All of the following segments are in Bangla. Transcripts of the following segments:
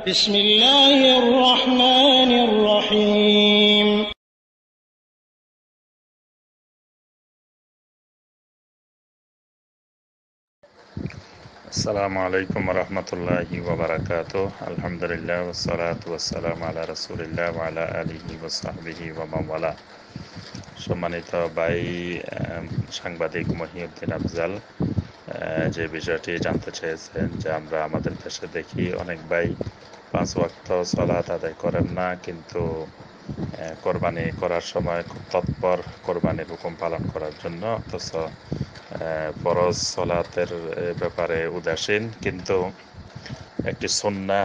بسم الله الرحمن الرحيم আসসালামু আলাইকুম রহমতুল্লাহি ওবরাকাত আলহামদুলিল্লাহ ওসালাত ওয়াসালাম আলা রসুলিল্লাহ আলা আলিহি ওসাহবিহি ওয়ামাওয়ালা সম্মানিত বাই আম, সাংবাদিক মহিউদ্দিন আফজাল আহ, যে বিষয়টি জানতে চেয়েছেন যে আমরা আমাদের দেশে দেখি অনেক ভাই পাঁচ ওয়াক্ত সলাত আদায় করেন না, কিন্তু কোরবানি করার সময় খুব তৎপর কোরবানির হুকুম পালন করার জন্য, অথচ ফরজ সলাতের ব্যাপারে উদাসীন, কিন্তু একটি সন্না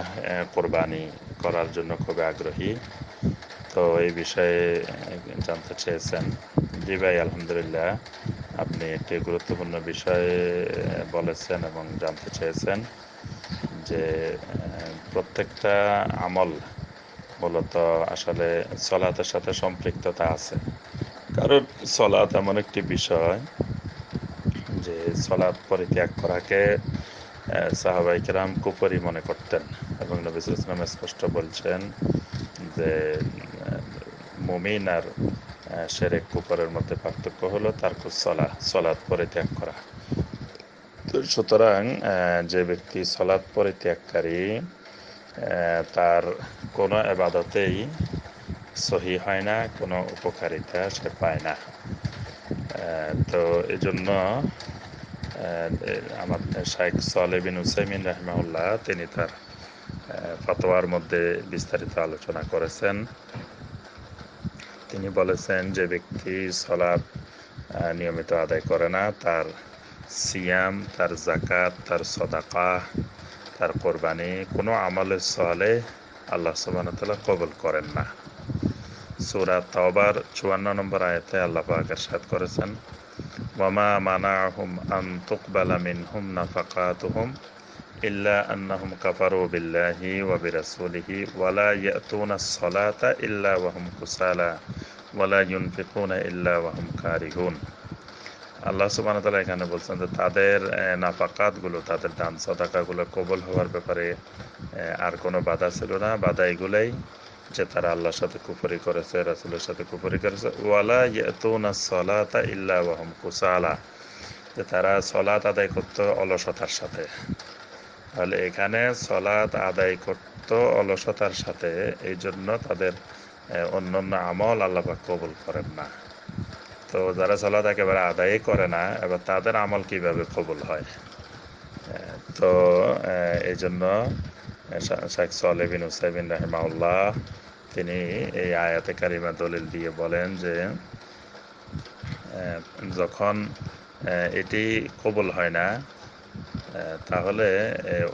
কোরবানি করার জন্য খুবই আগ্রহী। তো এই বিষয়ে জানতে চেয়েছেন জি ভাই, আলহামদুলিল্লাহ। আপনি একটি গুরুত্বপূর্ণ বিষয়ে বলেছেন এবং জানতে চেয়েছেন যে প্রত্যেকটা আমল মূলত আসলে সলাতের সাথে সম্পৃক্ততা আছে। কারণ সলাৎ এমন একটি বিষয় যে, সলাৎ পরিত্যাগ করাকে সাহাবাই কেরাম কুপরি মনে করতেন এবং নবী ইসলাম স্পষ্ট বলছেন যে মুমিন আর সেরেক কুপরের মধ্যে পার্থক্য হলো তার সলা সলাৎ পরিত্যাগ করা। সুতরাং যে ব্যক্তি সলাৎ পরিত্যাগকারী তার কোনো এবাদতেই সহি হয় না, কোনো উপকারিতা সে পায় না। তো এই জন্য আমার শাইখ সালে বিন উসাইমিন রহমাউল্লাহ তিনি তার ফতোয়ার মধ্যে বিস্তারিত আলোচনা করেছেন। তিনি বলেছেন যে ব্যক্তি সলাপ নিয়মিত আদায় করে না। তার সিয়াম, তার জাকাত তার সদাকা, তার কোরবানি, কোনো আমলের সলে আল্লাহ সুবাহতাল্লাহ কবল করেন না। সুরা তাওবার চুয়ান্ন নম্বর আয়তে আল্লাহ পাক এরশাদ করেছেন মামা ওয়ামা মানাহুম আন তুকবালা মিনহুম নাফাকাতুহুম ইল্লা আন্নাহুম কাফারু বিল্লাহি ওয়া বিরাসূলিহি ওয়ালা ইয়াতুনা সলাতা ইল্লা ওয়াহুম কুসালা ওয়ালা ইউনফিকুনা ইল্লা ওয়াহুম কারিহুন আল্লাহ সুবহান তাআলা এখানে বলছেন যে তাদের নাফাকাতগুলো তাদের দান সদাকা গুলো কবল হওয়ার ব্যাপারে আর কোনো বাধা ছিল না। বাধা এগুলাই যে তারা আল্লাহর সাথে কুফরি করেছে, রাসূলের সাথে কুফরি করেছে। ওয়ালা ইয়াতুনা সলাতা ইল্লা ওয়াহুম কুসালা। যে তারা সলাত আদায় করতো অলসতার সাথে। তাহলে এখানে সলাত আদায় করতো অলসতার সাথে এই জন্য তাদের আহ, অন্যান্য আমল আল্লাহ পাক কবুল করেন না। তো যারা সলাত একেবারে আদায় করে না এবার তাদের আমল কীভাবে কবুল হয়? তো এই জন্য শেখ সালে বিন উসাইবিন রাহিমাউল্লাহ তিনি এই আয়াতে কারিমা দলিল দিয়ে বলেন যে যখন এটি কবুল হয় না তাহলে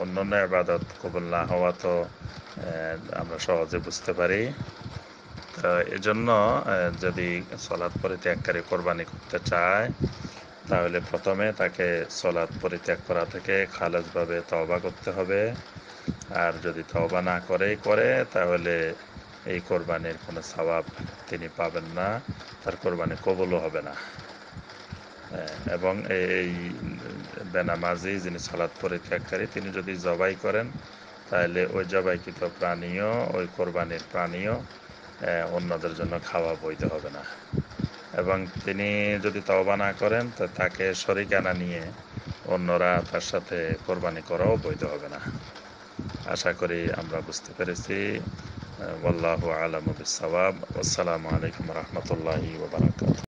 অন্যান্য আবাদত কবুল না হওয়া তো আমরা সহজে বুঝতে পারি। তো এজন্য যদি সলাৎ পরিত্যাগকারী কোরবানি করতে চায়, তাহলে প্রথমে তাকে সলাৎ পরিত্যাগ করা থেকে খালেজভাবে তওবা করতে হবে। আর যদি তওবা না করেই করে, তাহলে এই কোরবানির কোনো সওয়াব তিনি পাবেন না, তার কোরবানি কবুলও হবে না। এবং এই বেনামাজি, যিনি সালাদ পরিত্যাগকারী, তিনি যদি জবাই করেন, তাহলে ওই জবাইকৃত প্রাণীও, ওই কোরবানির প্রাণীও অন্যদের জন্য খাওয়া বৈধ হবে না। এবং তিনি যদি তওবা না করেন, তো তাকে শরিকানা নিয়ে অন্যরা তার সাথে কোরবানি করাও বৈধ হবে না। আশা করি আমরা বুঝতে পেরেছি। বিসাবাব আসসালামু আলাইকুম রহমতুল্লাহি ওবরাকাত